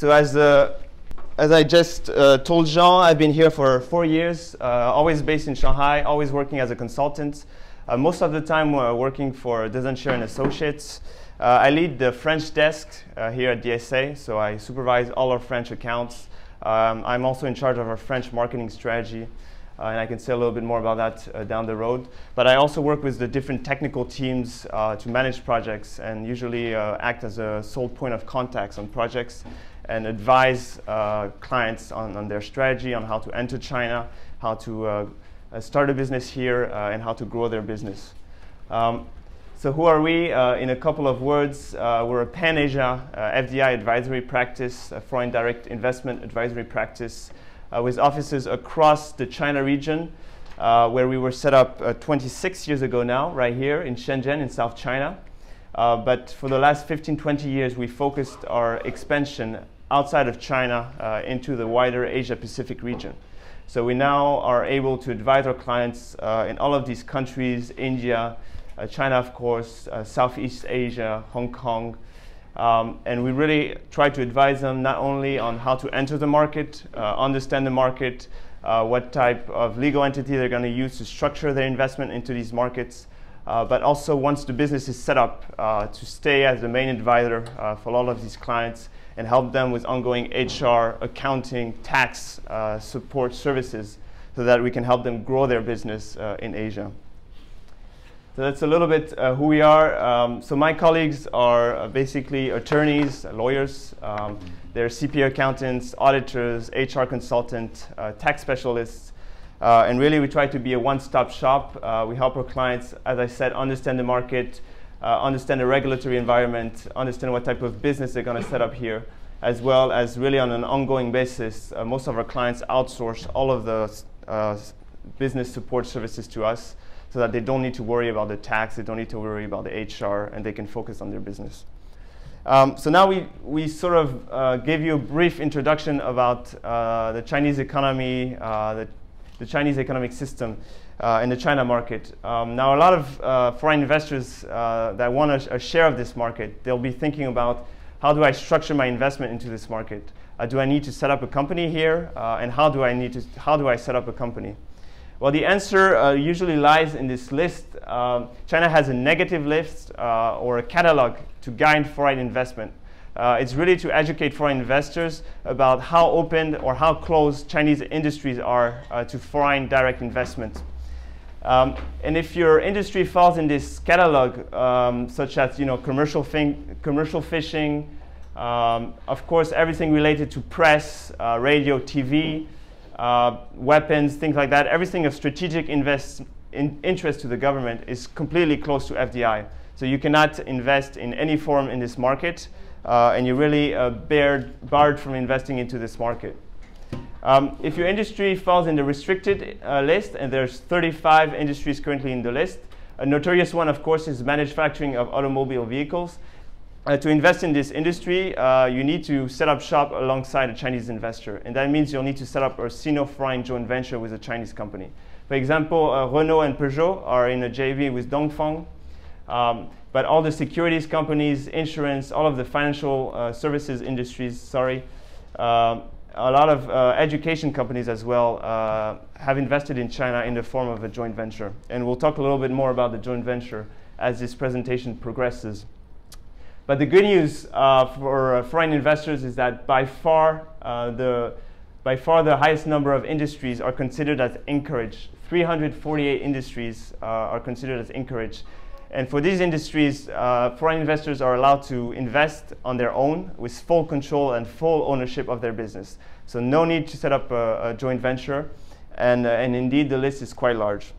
So as, uh, as I just uh, told Jean, I've been here for four years, uh, always based in Shanghai, always working as a consultant. Uh, most of the time uh, working for Dezan Shira and Associates. Uh, I lead the French desk here at DSA, so I supervise all our French accounts. Um, I'm also in charge of our French marketing strategy. Uh, and I can say a little bit more about that uh, down the road. But I also work with the different technical teams uh, to manage projects and usually act as a sole point of contacts on projects and advise clients on, on, their strategy, on how to enter China, how to start a business here, and how to grow their business. Um, so who are we? Uh, in a couple of words, uh, we're a pan-Asia uh, FDI advisory practice, a foreign direct investment advisory practice uh, with offices across the China region, uh, where we were set up uh, 26 years ago now, right here in Shenzhen in South China. but for the last 15, 20 years, we focused our expansion outside of China into the wider Asia-Pacific region. So we now are able to advise our clients uh, in all of these countries, India, uh, China, of course, uh, Southeast Asia, Hong Kong, um, and we really try to advise them not only on how to enter the market, uh, understand the market, uh, what type of legal entity they're going to use to structure their investment into these markets, uh, but also once the business is set up uh, to stay as the main advisor uh, for all of these clients and help them with ongoing HR, accounting, tax uh, support services so that we can help them grow their business in Asia. So that's a little bit uh, who we are. Um, so my colleagues are uh, basically attorneys, lawyers. Um, they're CPA accountants, auditors, HR consultant, uh, tax specialists. Uh, and really, we try to be a one-stop shop. Uh, we help our clients, as I said, understand the market, uh, understand the regulatory environment, understand what type of business they're going to set up here, as well as really on an ongoing basis. most of our clients outsource all of the business support services to us so that they don't need to worry about the tax, they don't need to worry about the HR, and they can focus on their business. Um, so now we, we sort of uh, gave you a brief introduction about uh, the Chinese economy, uh, the, the Chinese economic system uh, in the China market. Um, now a lot of uh, foreign investors uh, that want a, a, share of this market, they'll be thinking about how do I structure my investment into this market? do I need to set up a company here? and how do I need to, how do I set up a company? Well, the answer uh, usually lies in this list. Um, China has a negative list uh, or a catalog to guide foreign investment. Uh, it's really to educate foreign investors about how open or how close Chinese industries are uh, to foreign direct investment. Um, and if your industry falls in this catalog, um, such as you know, commercial, commercial fishing, um, of course, everything related to press, uh, radio, TV, uh, weapons, things like that, everything of strategic invest in interest to the government is completely close to FDI. So you cannot invest in any form in this market, uh, and you're really uh, barred, barred from investing into this market. Um, if your industry falls in the restricted uh, list, and there's 35 industries currently in the list, a notorious one, of course, is manufacturing of automobile vehicles. Uh, to invest in this industry, uh, you need to set up shop alongside a Chinese investor. And that means you'll need to set up a Sino-foreign joint venture with a Chinese company. For example, uh, Renault and Peugeot are in a JV with Dongfeng. Um, but all the securities companies, insurance, all of the financial uh, services industries, sorry, um, a lot of uh, education companies as well uh, have invested in China in the form of a joint venture. And we'll talk a little bit more about the joint venture as this presentation progresses. But the good news uh, for uh, foreign investors is that by far, uh, the, by far the highest number of industries are considered as encouraged. 348 industries uh, are considered as encouraged. And for these industries, uh, foreign investors are allowed to invest on their own with full control and full ownership of their business. So no need to set up a, a joint venture. And, uh, and indeed, the list is quite large.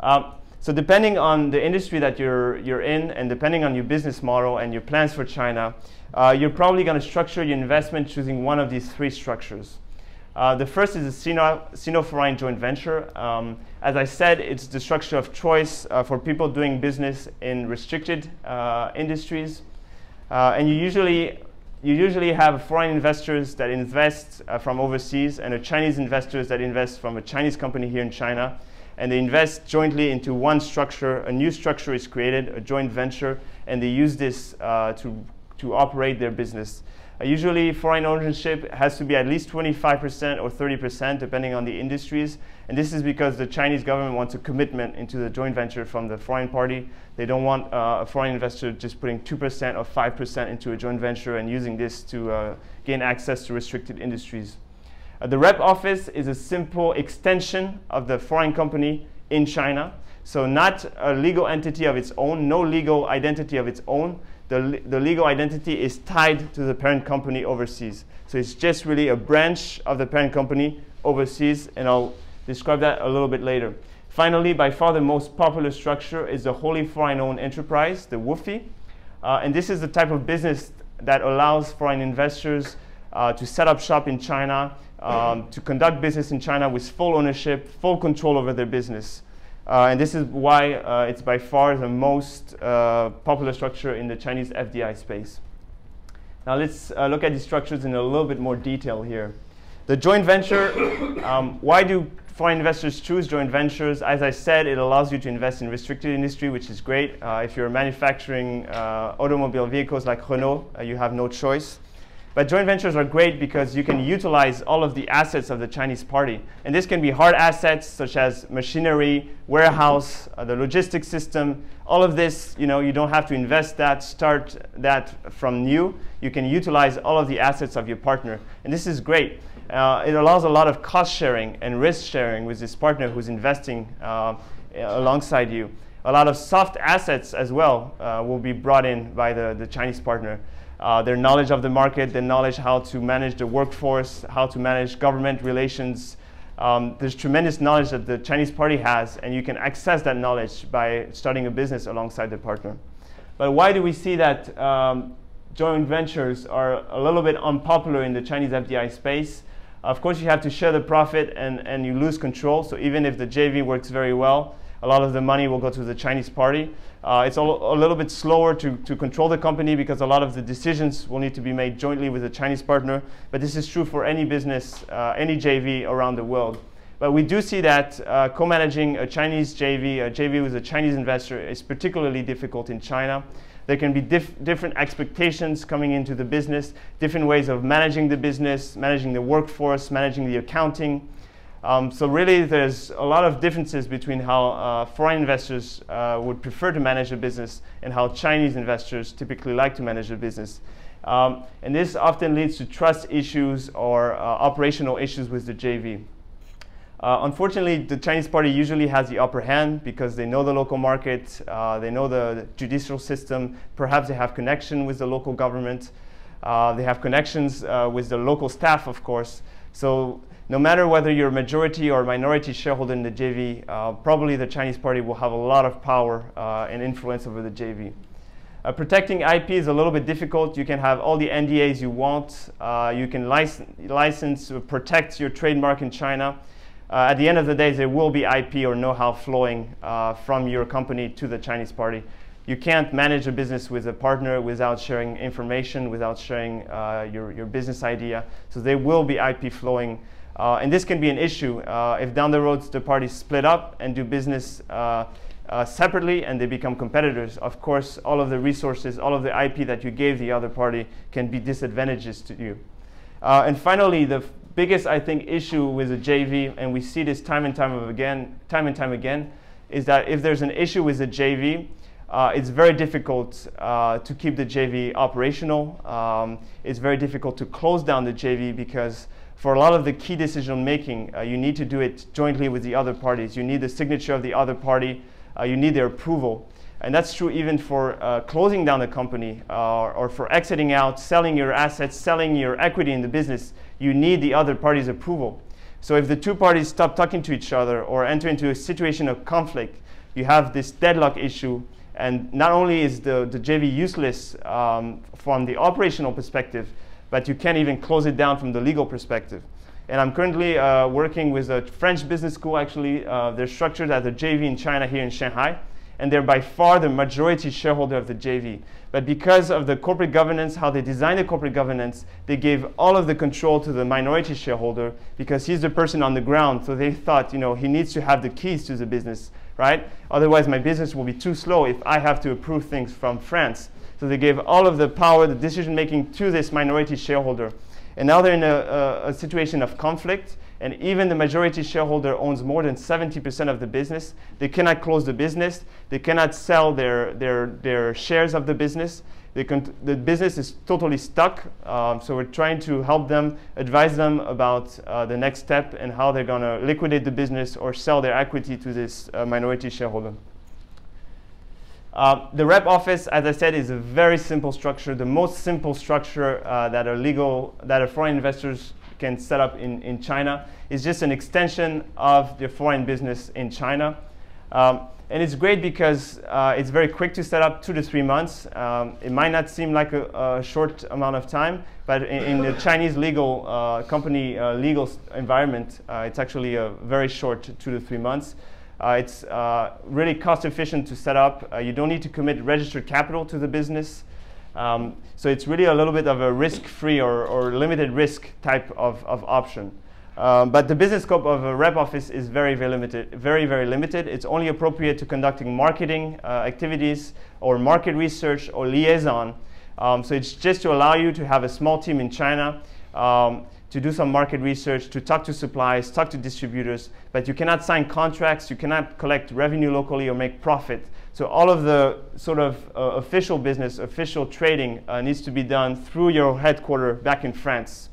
Um, so depending on the industry that you're, you're in and depending on your business model and your plans for China, uh, you're probably going to structure your investment choosing one of these three structures. Uh, the first is a Sino, Sino-foreign joint venture. Um, as I said, it's the structure of choice uh, for people doing business in restricted uh, industries. Uh, and you usually, you usually have foreign investors that invest uh, from overseas and a Chinese investors that invest from a Chinese company here in China and they invest jointly into one structure. A new structure is created, a joint venture, and they use this to, to operate their business. Uh, usually, foreign ownership has to be at least 25% or 30%, depending on the industries. And this is because the Chinese government wants a commitment into the joint venture from the foreign party. They don't want uh, a foreign investor just putting 2% or 5% into a joint venture and using this to uh, gain access to restricted industries. Uh, the rep office is a simple extension of the foreign company in China. So, not a legal entity of its own, no legal identity of its own. The, the legal identity is tied to the parent company overseas. So, it's just really a branch of the parent company overseas, and I'll describe that a little bit later. Finally, by far the most popular structure is the wholly foreign owned enterprise, the WFOE. Uh, and this is the type of business that allows foreign investors uh, to set up shop in China, um, to conduct business in China with full ownership, full control over their business. Uh, and this is why uh, it's by far the most uh, popular structure in the Chinese FDI space. Now let's uh, look at these structures in a little bit more detail here. The joint venture, um, why do foreign investors choose joint ventures? As I said, it allows you to invest in restricted industry, which is great. Uh, if you're manufacturing uh, automobile vehicles like Renault, you have no choice. But joint ventures are great because you can utilize all of the assets of the Chinese party. And this can be hard assets such as machinery, warehouse, uh, the logistics system. All of this, you know, you don't have to invest that, start that from new. You can utilize all of the assets of your partner. And this is great. Uh, it allows a lot of cost sharing and risk sharing with this partner who's investing uh, alongside you. A lot of soft assets as well uh, will be brought in by the, the Chinese partner. Uh, their knowledge of the market, their knowledge how to manage the workforce, how to manage government relations. Um, there's tremendous knowledge that the Chinese party has, and you can access that knowledge by starting a business alongside the partner. But why do we see that um, joint ventures are a little bit unpopular in the Chinese FDI space? Of course, you have to share the profit and, and you lose control. So even if the JV works very well, a lot of the money will go to the Chinese party. Uh, it's a, a, little bit slower to, to control the company because a lot of the decisions will need to be made jointly with the Chinese partner. But this is true for any business, uh, any JV around the world. But we do see that uh, co-managing a Chinese JV, a JV with a Chinese investor, is particularly difficult in China. There can be different expectations coming into the business, different ways of managing the business, managing the workforce, managing the accounting. Um, so really, there's a lot of differences between how uh, foreign investors uh, would prefer to manage a business and how Chinese investors typically like to manage a business. Um, and this often leads to trust issues or uh, operational issues with the JV. Uh, unfortunately, the Chinese party usually has the upper hand because they know the local market, uh, they know the judicial system, perhaps they have connection with the local government, uh, they have connections with the local staff, of course. So no matter whether you're a majority or minority shareholder in the JV, uh, probably the Chinese party will have a lot of power uh, and influence over the JV. Uh, protecting IP is a little bit difficult. You can have all the NDAs you want. Uh, you can license, license protect your trademark in China uh, at the end of the day, there will be IP or know-how flowing uh, from your company to the Chinese party. You can't manage a business with a partner without sharing information, without sharing uh, your, your business idea. So there will be IP flowing. Uh, and this can be an issue uh, if down the road the parties split up and do business uh, separately and they become competitors. Of course, all of the resources, all of the IP that you gave the other party can be disadvantages to you. and finally, the biggest, I think, issue with the JV, and we see this time and time again, time and time again, is that if there's an issue with the JV, uh, it's very difficult uh, to keep the JV operational. Um, it's very difficult to close down the JV because for a lot of the key decision making, uh, you need to do it jointly with the other parties. You need the signature of the other party. Uh, you need their approval. And that's true even for uh, closing down the company uh, or for exiting out, selling your assets, selling your equity in the business you need the other party's approval. So if the two parties stop talking to each other or enter into a situation of conflict, you have this deadlock issue. And not only is the, the JV useless um, from the operational perspective, but you can't even close it down from the legal perspective. And I'm currently uh, working with a French business school, actually. Uh, they're structured as a JV in China here in Shanghai and they're by far the majority shareholder of the JV. But because of the corporate governance, how they designed the corporate governance, they gave all of the control to the minority shareholder because he's the person on the ground. So they thought, you know, he needs to have the keys to the business, right? Otherwise, my business will be too slow if I have to approve things from France. So they gave all of the power, the decision making to this minority shareholder. And now they're in a, a, a situation of conflict and even the majority shareholder owns more than 70% of the business. They cannot close the business. They cannot sell their, their, their shares of the business. the business is totally stuck. Um, so we're trying to help them, advise them about uh, the next step and how they're going to liquidate the business or sell their equity to this uh, minority shareholder. Uh, the rep office, as I said, is a very simple structure, the most simple structure uh, that a legal, that a foreign investors can set up in, in China. It's just an extension of the foreign business in China. Um, and it's great because uh, it's very quick to set up, two to three months. Um, it might not seem like a, a, short amount of time, but in, in the Chinese legal uh, company uh, legal environment, uh, it's actually a very short two to three months. Uh, it's uh, really cost efficient to set up. you don't need to commit registered capital to the business. Um, so it's really a little bit of a risk-free or, or limited risk type of, of option. Um, but the business scope of a rep office is very, very limited. Very, very limited. It's only appropriate to conducting marketing uh, activities or market research or liaison. Um, so it's just to allow you to have a small team in China um, to do some market research, to talk to suppliers, talk to distributors. But you cannot sign contracts. You cannot collect revenue locally or make profit. So all of the sort of uh, official business, official trading uh, needs to be done through your headquarters back in France.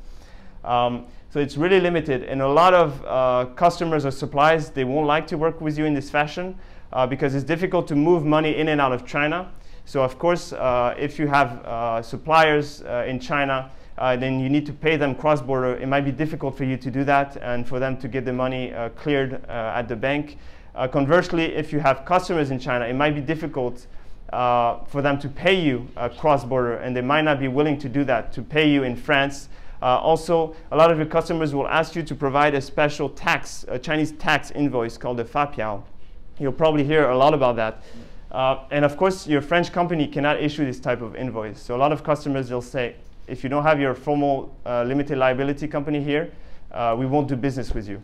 Um, so it's really limited. And a lot of uh, customers or suppliers, they won't like to work with you in this fashion uh, because it's difficult to move money in and out of China. So of course, uh, if you have uh, suppliers in China, then you need to pay them cross-border. It might be difficult for you to do that and for them to get the money cleared at the bank. Uh, conversely, if you have customers in China, it might be difficult uh, for them to pay you uh, cross-border, and they might not be willing to do that, to pay you in France. Uh, also, a lot of your customers will ask you to provide a special tax, a Chinese tax invoice called the Fapiao. You'll probably hear a lot about that. Uh, and of course, your French company cannot issue this type of invoice. So a lot of customers will say, if you don't have your formal uh, limited liability company here, we won't do business with you.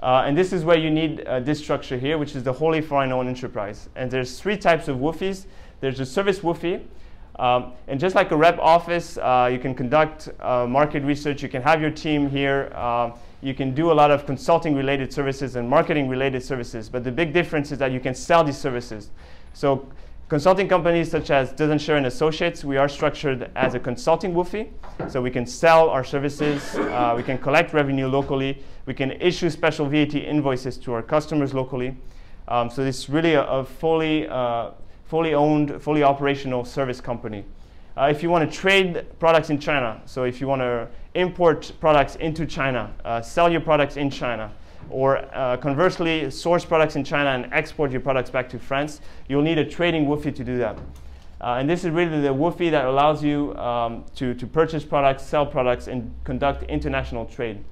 Uh, and this is where you need uh, this structure here, which is the wholly foreign-owned enterprise. And there's three types of WFOEs. There's a service WFOE. Um, and just like a rep office, uh, you can conduct uh, market research. You can have your team here. Uh, you can do a lot of consulting-related services and marketing-related services. But the big difference is that you can sell these services. So Consulting companies such as Dezan Shira and Associates, we are structured as a consulting WFOE. So we can sell our services, uh, we can collect revenue locally, we can issue special VAT invoices to our customers locally. Um, so this is really a, a fully, uh, fully owned, fully operational service company. Uh, if you want to trade products in China, so if you want to import products into China, uh, sell your products in China, or uh, conversely, source products in China and export your products back to France, you'll need a trading WFOE to do that. Uh, and this is really the WFOE that allows you um, to, to purchase products, sell products, and conduct international trade.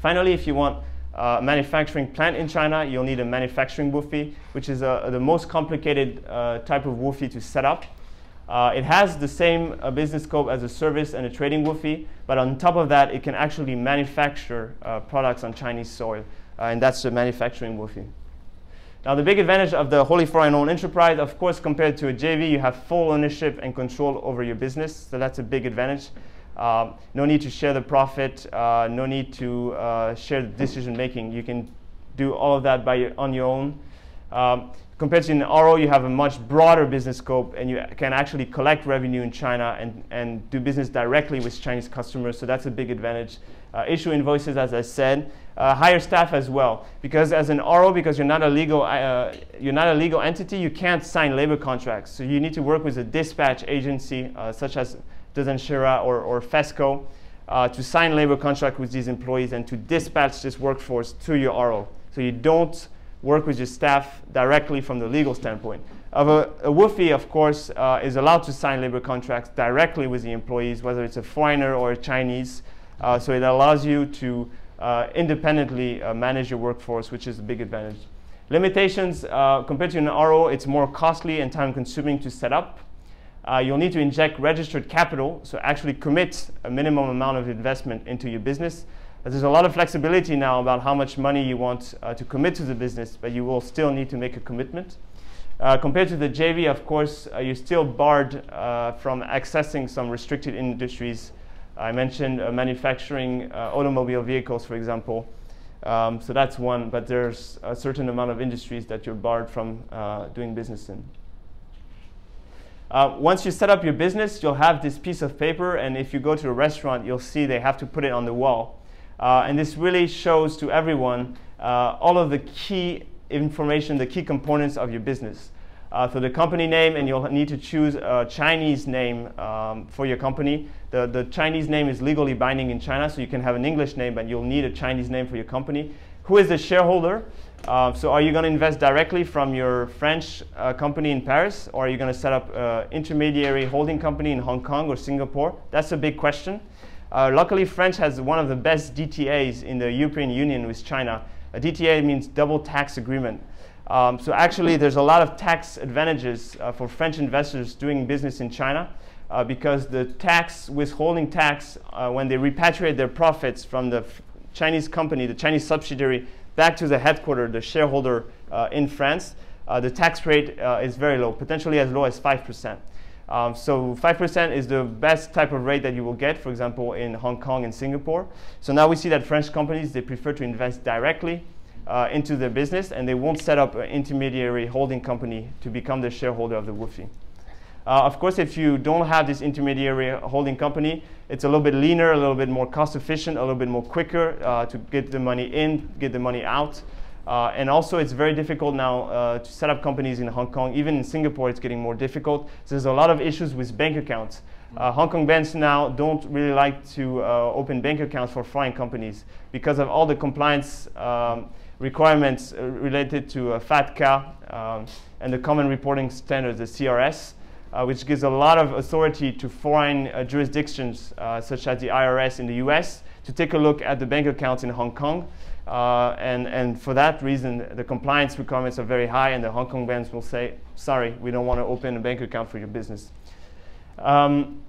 Finally, if you want uh, a manufacturing plant in China, you'll need a manufacturing WFOE, which is a, the most complicated uh, type of WFOE to set up. Uh, it has the same uh, business scope as a service and a trading WFOE, but on top of that, it can actually manufacture uh, products on Chinese soil. Uh, and that's the manufacturing WFOE. Now, the big advantage of the wholly foreign-owned enterprise, of course, compared to a JV, you have full ownership and control over your business, so that's a big advantage. Um, no need to share the profit, uh, no need to uh, share the decision making. You can do all of that by your, on your own. Um, compared to an RO, you have a much broader business scope and you can actually collect revenue in China and, and do business directly with Chinese customers, so that's a big advantage. Uh, issue invoices, as I said uh, hire staff as well. Because as an RO, because you're not a legal, uh, you're not a legal entity, you can't sign labor contracts. So you need to work with a dispatch agency, uh, such as Dezan Shira or, or FESCO, uh, to sign labor contract with these employees and to dispatch this workforce to your RO. So you don't work with your staff directly from the legal standpoint. Of a, a of course, uh, is allowed to sign labor contracts directly with the employees, whether it's a foreigner or a Chinese. Uh, so it allows you to uh, independently uh, manage your workforce, which is a big advantage. Limitations, compared to an RO, it's more costly and time consuming to set up. You'll need to inject registered capital, so actually commit a minimum amount of investment into your business. There's a lot of flexibility now about how much money you want uh, to commit to the business, but you will still need to make a commitment. Uh, compared to the JV, of course, uh, you're still barred from accessing some restricted industries. I mentioned uh, manufacturing uh, automobile vehicles, for example. Um, so that's one, but there's a certain amount of industries that you're barred from uh, doing business in. Uh, once you set up your business, you'll have this piece of paper, and if you go to a restaurant, you'll see they have to put it on the wall. Uh, and this really shows to everyone uh, all of the key information, the key components of your business. Uh, so the company name, and you'll need to choose a Chinese name um, for your company. The, the Chinese name is legally binding in China, so you can have an English name, but you'll need a Chinese name for your company. Who is the shareholder? Uh, so are you going to invest directly from your French uh, company in Paris, or are you going to set up an intermediary holding company in Hong Kong or Singapore? That's a big question. Uh, luckily, French has one of the best DTAs in the European Union with China. A DTA means double tax agreement. Um, so actually, there's a lot of tax advantages uh, for French investors doing business in China uh, because the tax withholding tax, uh, when they repatriate their profits from the Chinese company, the Chinese subsidiary, back to the headquarters, the shareholder uh, in France, uh, the tax rate uh, is very low, potentially as low as 5%. Um, so 5% is the best type of rate that you will get, for example, in Hong Kong and Singapore. So now we see that French companies, they prefer to invest directly uh, into their business and they won't set up an intermediary holding company to become the shareholder of the WOFE. Uh, of course, if you don't have this intermediary holding company, it's a little bit leaner, a little bit more cost efficient, a little bit more quicker uh, to get the money in, get the money out. Uh, and also, it's very difficult now uh, to set up companies in Hong Kong. Even in Singapore, it's getting more difficult. So there's a lot of issues with bank accounts. Uh, Hong Kong banks now don't really like to uh, open bank accounts for foreign companies because of all the compliance um, requirements uh, related to uh, FATCA um, and the Common Reporting Standards, the CRS, uh, which gives a lot of authority to foreign jurisdictions, such as the IRS in the US, to take a look at the bank accounts in Hong Kong. Uh, and, and for that reason, the compliance requirements are very high, and the Hong Kong banks will say, sorry, we don't want to open a bank account for your business. Um,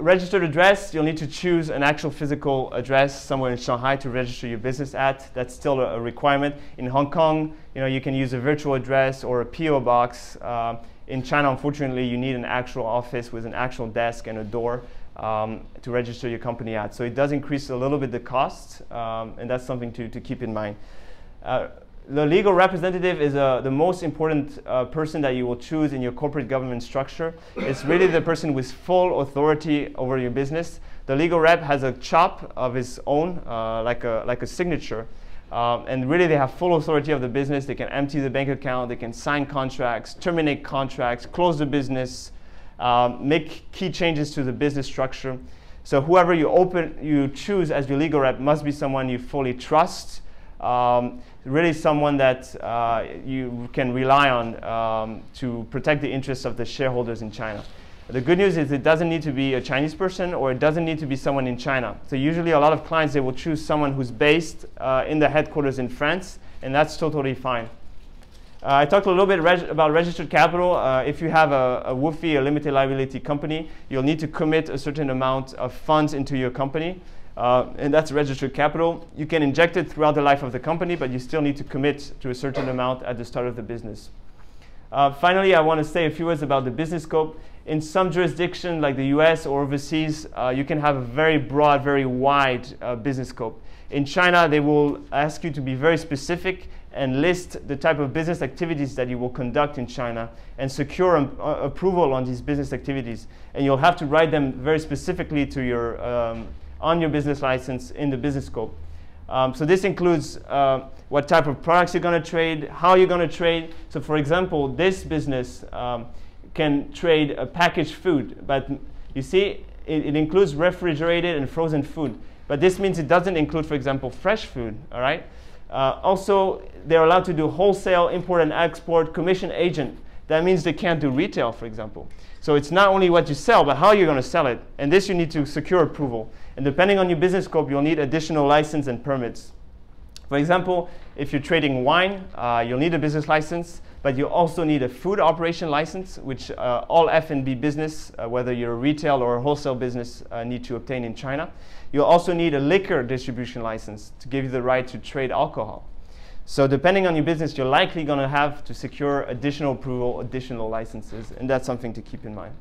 registered address, you'll need to choose an actual physical address somewhere in Shanghai to register your business at. That's still a, a requirement. In Hong Kong, you know, you can use a virtual address or a PO box. Uh, in China, unfortunately, you need an actual office with an actual desk and a door um, to register your company at. So it does increase a little bit the cost, um, and that's something to, to keep in mind. Uh, the legal representative is uh, the most important uh, person that you will choose in your corporate government structure. It's really the person with full authority over your business. The legal rep has a chop of his own, uh, like, a, like a signature. Um, and really, they have full authority of the business. They can empty the bank account, they can sign contracts, terminate contracts, close the business, um, make key changes to the business structure. So, whoever you open, you choose as your legal rep must be someone you fully trust um, really someone that uh, you can rely on um, to protect the interests of the shareholders in China. The good news is it doesn't need to be a Chinese person or it doesn't need to be someone in China. So usually a lot of clients, they will choose someone who's based uh, in the headquarters in France, and that's totally fine. Uh, I talked a little bit reg about registered capital. Uh, if you have a, a WOFE, a limited liability company, you'll need to commit a certain amount of funds into your company uh, and that's registered capital. You can inject it throughout the life of the company, but you still need to commit to a certain amount at the start of the business. Uh, finally, I want to say a few words about the business scope. In some jurisdictions like the US or overseas, uh, you can have a very broad, very wide uh, business scope. In China, they will ask you to be very specific and list the type of business activities that you will conduct in China and secure um, uh, approval on these business activities. And you'll have to write them very specifically to your um, on your business license in the business scope. Um, so this includes uh, what type of products you're going to trade, how you're going to trade. So for example, this business um, can trade a packaged food, but you see, it, it, includes refrigerated and frozen food. But this means it doesn't include, for example, fresh food, all right? Uh, also, they're allowed to do wholesale, import and export, commission agent. That means they can't do retail, for example. So it's not only what you sell, but how you're going to sell it. And this you need to secure approval. And depending on your business scope, you'll need additional license and permits. For example, if you're trading wine, uh, you'll need a business license, but you also need a food operation license, which uh, all F&B business, uh, whether you're a retail or a wholesale business, uh, need to obtain in China. You'll also need a liquor distribution license to give you the right to trade alcohol. So depending on your business, you're likely going to have to secure additional approval, additional licenses, and that's something to keep in mind.